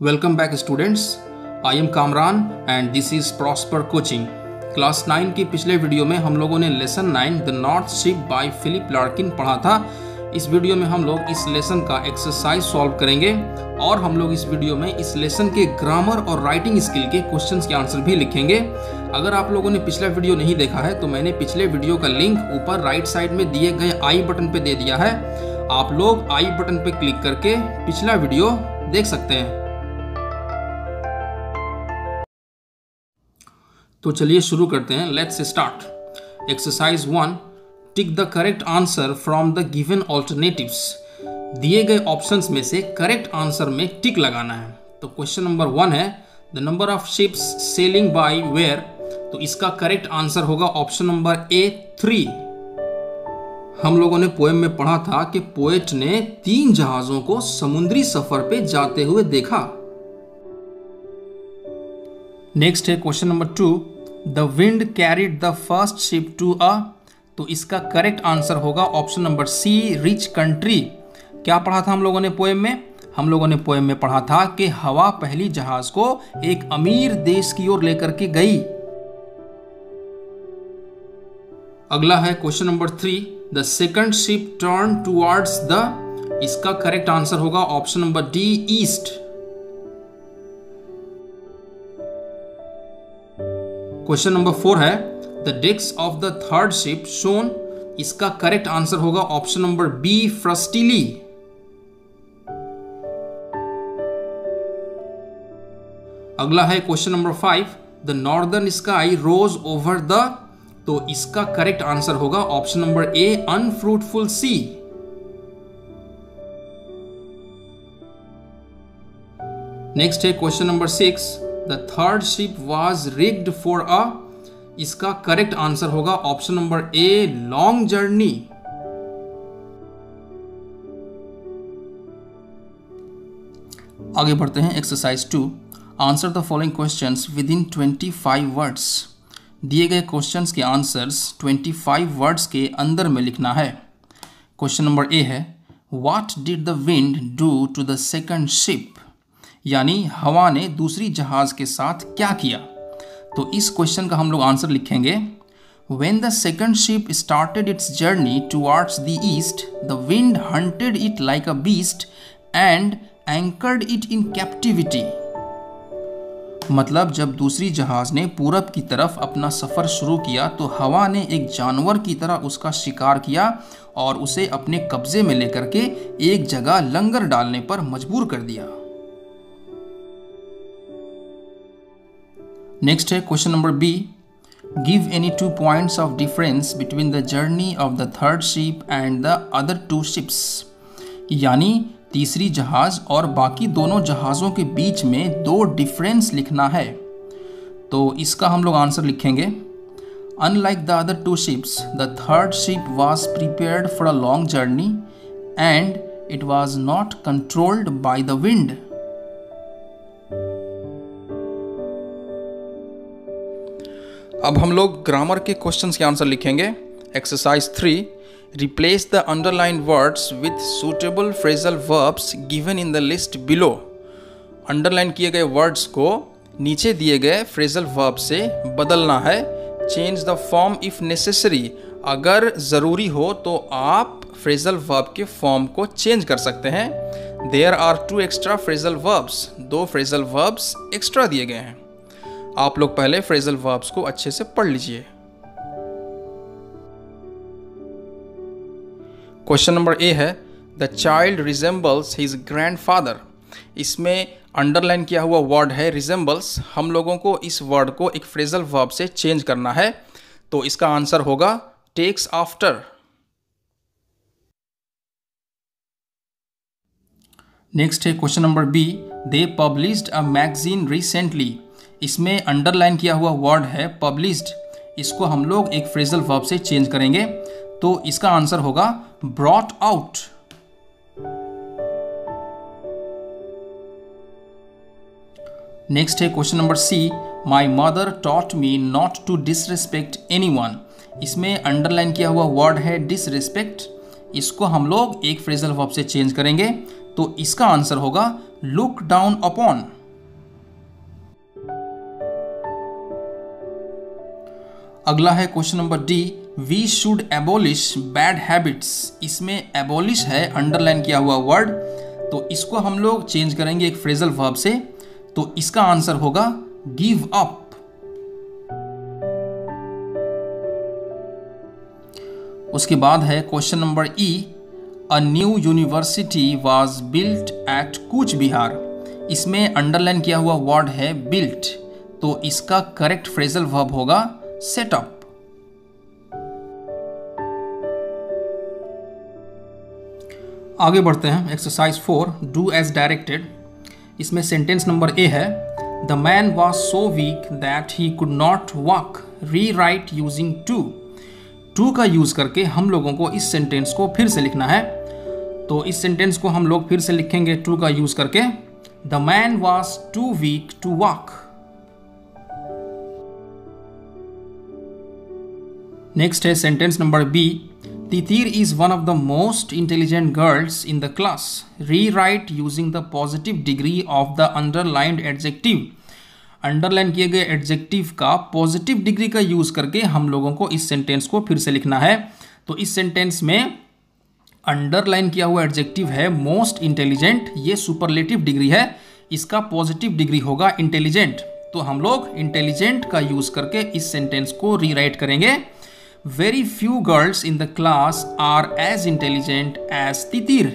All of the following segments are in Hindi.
Welcome back, students. I am Kamran and this is Prosper Coaching. Class nine की पिछले वीडियो में हम लोगों ने lesson nine the north ship by Philip Larkin पढ़ा था इस वीडियो में हम लोग इस लेसन का एक्सरसाइज सॉल्व करेंगे और हम लोग इस वीडियो में इस लेसन के ग्रामर और राइटिंग स्किल के क्वेश्चंस के आंसर भी लिखेंगे अगर आप लोगों ने पिछला वीडियो नहीं देखा है तो मैंने पिछले वीडियो का लिंक ऊपर राइट साइड में दिए गए आई बटन पे दे दिया है आप लोग आई बटन पे क्लिक करके पिछला वीडियो देख सकते हैं तो चलिए शुरू करते हैं। Let's start exercise one tick the correct answer from the given alternatives दिए गए ऑप्शंस में से करेक्ट आंसर में टिक लगाना है। तो क्वेश्चन नंबर वन है the number of ships sailing by were तो इसका करेक्ट आंसर होगा ऑप्शन नंबर ए थ्री हम लोगों ने पोएम में पढ़ा था कि पोएट ने तीन जहाजों को समुद्री सफ़र पे जाते हुए देखा। नेक्स्ट है question number two the wind carried the first ship to a तो इसका करेक्ट आंसर होगा option number C rich country क्या पढ़ा था हम लोगों ने पोएम में? हम लोगों ने पोएम में पढ़ा था कि हवा पहली जहाज़ को एक अमीर देश की ओर लेकर के गई। अगला है question number three the second ship turn towards the इसका करेक्ट आंसर होगा option number D east question number four है the decks of the third ship shone इसका करेक्ट आंसर होगा ऑप्शन नंबर बी फ्रस्टिली अगला है question number five the northern sky rose over the तो इसका करेक्ट आंसर होगा option number A unfruitful sea next है question number six the third ship was rigged for a इसका करेक्ट आंसर होगा option number A long journey आगे बढ़ते हैं exercise two answer the following questions within twenty five words दिए गए क्वेश्चंस के आंसर्स 25 वर्ड्स के अंदर में लिखना है। क्वेश्चन नंबर ए है what did the wind do to the second ship यानी हवा ने दूसरी जहाज़ के साथ क्या किया? तो इस क्वेश्चन का हम लोग आंसर लिखेंगे। When the second ship started its journey towards the east the wind hunted it like a beast and anchored it in captivity मतलब जब दूसरी जहाज़ ने पूरब की तरफ़ अपना सफ़र शुरू किया तो हवा ने एक जानवर की तरह उसका शिकार किया और उसे अपने कब्जे में लेकर के एक जगह लंगर डालने पर मजबूर कर दिया। नेक्स्ट है question number B give any two points of difference between the journey of the third ship and the other two ships यानी तीसरी जहाज़ और बाकी दोनों जहाज़ों के बीच में दो डिफरेंस लिखना है। तो इसका हम लोग आंसर लिखेंगे। Unlike the other two ships the third ship was prepared for a long journey and it was not controlled by the wind अब हम लोग ग्रामर के क्वेश्चंस के आंसर लिखेंगे। Exercise three replace the underline words with suitable phrasal verbs given in the list below underline किए गए वर्ड्स को नीचे दिए गए फ्रेजल वर्ब से बदलना है। Change the form if necessary अगर ज़रूरी हो तो आप फ्रेजल वर्ब के फॉर्म को चेंज कर सकते हैं। There are two extra phrasal verbs दो फ्रेजल वर्ब्स एक्स्ट्रा दिए गए हैं। आप लोग पहले फ्रेजल वर्ब्स को अच्छे से पढ़ लीजिए। क्वेश्चन नंबर ए है, the child resembles his grandfather इसमें अंडरलाइन किया हुआ वर्ड है रिजेंबल्स हम लोगों को इस वर्ड को एक फ्रेजल वर्ब से चेंज करना है तो इसका आंसर होगा, टेक्स आफ्टर. नेक्स्ट है question number B, they published a magazine recently. इसमें अंडरलाइन किया हुआ वर्ड है पब्लिश्ड इसको हम लोग एक फ्रेजल वर्ब से चेंज करेंगे। तो इसका आंसर होगा ब्रॉट आउट नेक्स्ट है question number C my mother taught me not to disrespect any one इसमें अंडरलाइन किया हुआ वर्ड है डिसरिस्पेक्ट इसको हम लोग एक फ्रेजल वर्ब से चेंज करेंगे। तो इसका आंसर होगा लुक डाउन अपॉन अगला है question number D we should abolish bad habits इसमें एबोलिश है अंडरलाइन किया हुआ वर्ड तो इसको हम लोग चेंज करेंगे एक फ्रेजल वर्ब से। तो इसका आंसर होगा गिव अप उसके बाद है question number E a new university was built at Cooch Behar इसमें अंडरलाइन किया हुआ वर्ड है बिल्ट तो इसका करेक्ट फ्रेजल वर्ब होगा सेटअप आगे बढ़ते हैं exercise four do as directed इसमें सेंटेंस नंबर ए है। The man was so weak that he could not walk rewrite using too too का यूज़ करके हम लोगों को इस सेंटेंस को फिर से लिखना है। तो इस सेंटेंस को हम लोग फिर से लिखेंगे टू का यूज़ करके। The man was too weak to walk next है sentence number B Titir is one of the most intelligent girls in the class rewrite using the positive degree of the underlined adjective underline किए गए एडजेक्टिव का पॉजिटिव डिग्री का यूज़ करके हम लोगों को इस सेंटेंस को फिर से लिखना है। तो इस सेंटेंस में अंडरलाइन किया हुआ एडजेक्टिव है मोस्ट इंटेलिजेंट ये सुपरलेटिव डिग्री है। इसका पॉजिटिव डिग्री होगा इंटेलिजेंट तो हम लोग इंटेलिजेंट का यूज़ करके इस सेंटेंस को रीराइट करेंगे। Very few girls in the class are as intelligent as Titir.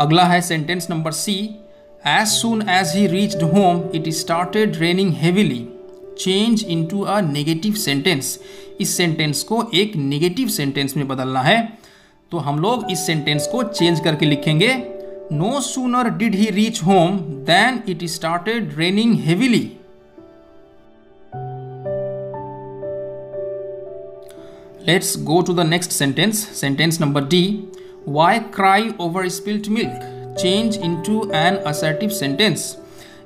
अगला है sentence number C as soon as he reached home it started raining heavily change into a negative sentence इस सेंटेंस को एक नेगेटिव सेंटेंस में बदलना है। तो हम लोग इस सेंटेंस को चेंज करके लिखेंगे। No sooner did he reach home than it started raining heavily Let's go to the next sentence. Sentence number D. Why cry over spilt milk? Change into an assertive sentence.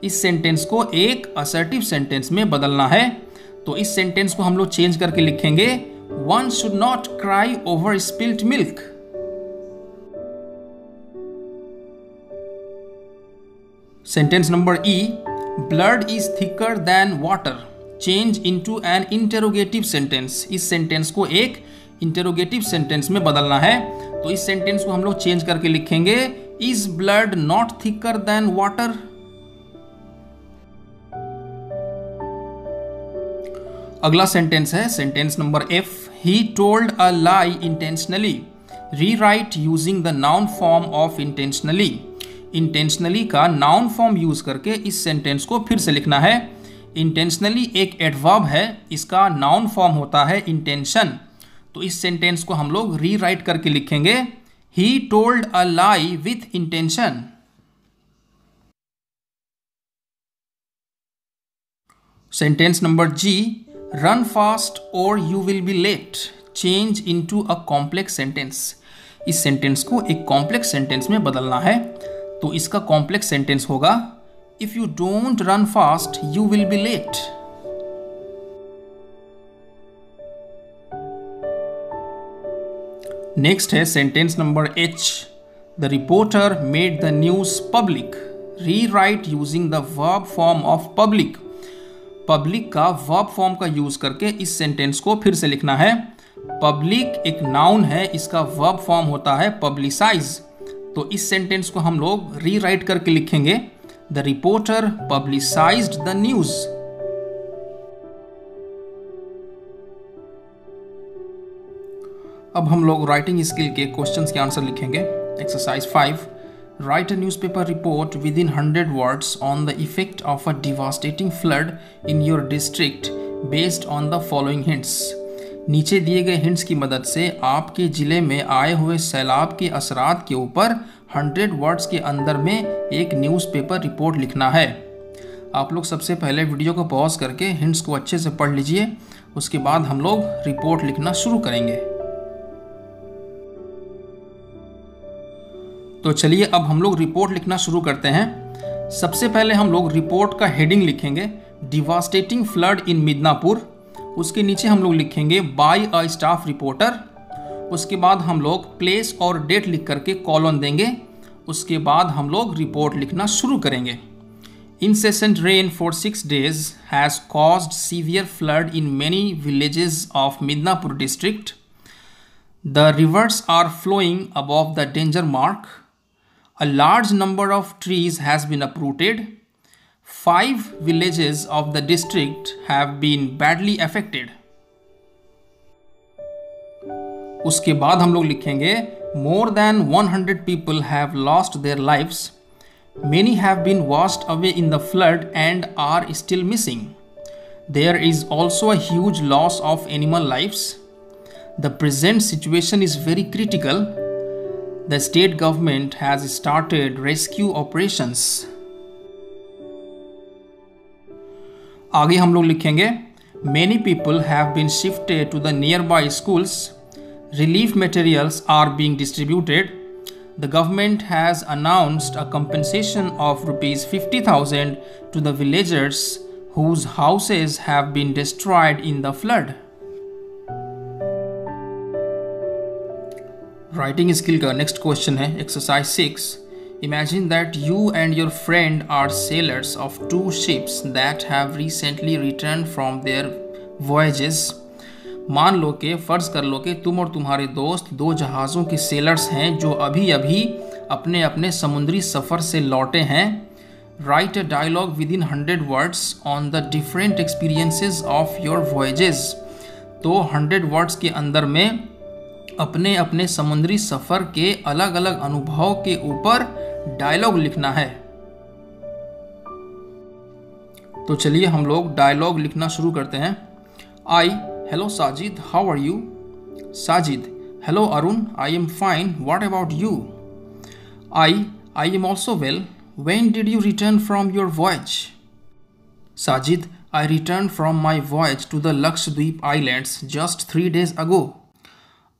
इस सेंटेंस को एक असर्टिव सेंटेंस में बदलना है तो इस सेंटेंस को हम लोग चेंज करके लिखेंगे one should not cry over spilt milk sentence number E blood is thicker than water change into an interrogative sentence इस सेंटेंस को एक इंटेरोगेटिव सेंटेंस में बदलना है। तो इस सेंटेंस को हम लोग चेंज करके लिखेंगे is blood not thicker than water अगला सेंटेंस है। Sentence number F he told a lie intentionally rewrite using the noun form of intentionally intentionally का नाउन फॉर्म यूज़ करके इस सेंटेंस को फिर से लिखना है। इंटेंशनली एक एडवर्ब है, इसका नाउन फॉर्म होता है इंटेंशन तो इस सेंटेंस को हम लोग री राइट करके लिखेंगे he told a lie with intention sentence number G run fast or you will be late change into a complex sentence इस सेंटेंस को एक कॉम्प्लेक्स सेंटेंस में बदलना है। तो इसका कॉम्प्लेक्स सेंटेंस होगा If you don't run fast, you will be late. Next है sentence number H. The reporter made the news public. Rewrite using the verb form of public. Public का वर्ब फॉर्म का यूज़ करके इस सेंटेंस को फिर से लिखना है पब्लिक एक नाउन है इसका वर्ब फॉर्म होता है पब्लिसाइज तो इस सेंटेंस को हम लोग रीराइट करके लिखेंगे the reporter publicized the news. अब हम लोग राइटिंग स्किल के क्वेश्चंस के आंसर लिखेंगे. Exercise five write a newspaper report within hundred words on the effect of a devastating flood in your district based on the following hints नीचे दिए गए हिंट्स की मदद से आपके ज़िले में आए हुए सैलाब के असरात के ऊपर हंड्रेड वर्ड्स के अंदर में एक न्यूज़पेपर रिपोर्ट लिखना है। आप लोग सबसे पहले वीडियो को पॉज करके हिंट्स को अच्छे से पढ़ लीजिए, उसके बाद हम लोग रिपोर्ट लिखना शुरू करेंगे। तो चलिए अब हम लोग रिपोर्ट लिखना शुरू करते हैं। सबसे पहले हम लोग रिपोर्ट का हेडिंग लिखेंगे, डिवास्टेटिंग फ्लड इन मिदनापुर। उसके नीचे हम लोग लिखेंगे, बाय अ स्टाफ रिपोर्टर उसके बाद हम लोग प्लेस और डेट लिख करके कॉलन देंगे। उसके बाद हम लोग रिपोर्ट लिखना शुरू करेंगे। Incessant rain for six days has cause severe flood in many villages of Midnapore district the rivers are flowing above the danger mark a large number of trees has been uprooted five villages of the district have been badly affected उसके बाद हम लोग लिखेंगे more than 100 people have lost their lives many have been washed away in the flood and are still missing there is also a huge loss of animal lifes the present situation is very critical the state government has started rescue operations आगे हम लोग लिखेंगे many people have been shifted to the nearby schools relief materials are being distributed, the government has announced a compensation of rupees 50,000 to the villagers whose houses have been destroyed in the flood. Writing skill का next question है exercise 6 Imagine that you and your friend are sailors of two ships that have recently returned from their voyages मान लो कि, फ़र्ज़ कर लो कि, तुम और तुम्हारे दोस्त दो जहाज़ों के सेलर्स हैं जो अभी अभी अपने अपने समुद्री सफ़र से लौटे हैं। Write a dialogue within hundred words on the different experiences of your voyages तो हंड्रेड वर्ड्स के अंदर में अपने अपने समुद्री सफ़र के अलग अलग अनुभव के ऊपर डायलॉग लिखना है। तो चलिए हम लोग डायलॉग लिखना शुरू करते हैं। I hello Sajid how are you Sajid hello Arun I am fine what about you I I am also well when did you return from your voyage Sajid I return from my voyage to the Lakshadweep islands just three days ago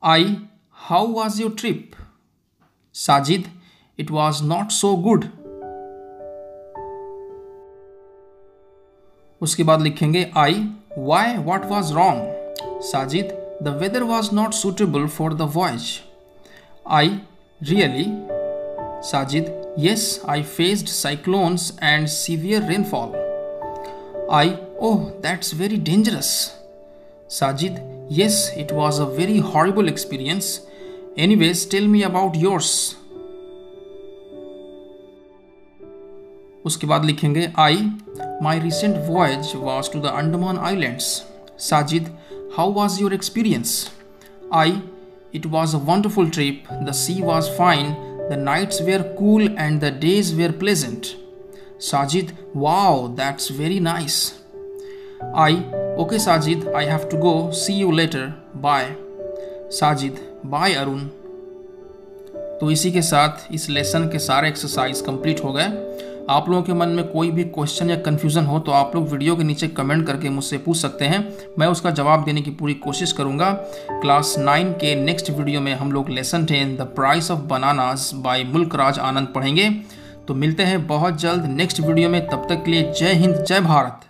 I how was your trip Sajid it was not so good उसके बाद लिखेंगे I why what was wrong Sajid, the weather was not suitable for the voyage. I, really? Sajid, yes, I faced cyclones and severe rainfall. I, oh, that's very dangerous. Sajid, yes, it was a very horrible experience. Anyways, tell me about yours. उसके बाद लिखेंगे I my recent voyage was to the Andaman islands Sajid how was your experience? I, it was a wonderful trip. The sea was fine, the nights were cool, and the days were pleasant. Sajid, wow, that's very nice. I, okay, Sajid, I have to go. See you later. Bye. Sajid, bye, Arun. तो इसी के साथ इस लेसन के सारे एक्सरसाइज कंप्लीट हो गए आप लोगों के मन में कोई भी क्वेश्चन या कन्फ्यूज़न हो तो आप लोग वीडियो के नीचे कमेंट करके मुझसे पूछ सकते हैं। मैं उसका जवाब देने की पूरी कोशिश करूँगा। क्लास नाइन के नेक्स्ट वीडियो में हम लोग lesson ten the price of bananas by Mulk Raj Anand पढ़ेंगे। तो मिलते हैं बहुत जल्द नेक्स्ट वीडियो में। तब तक के लिए जय हिंद, जय भारत।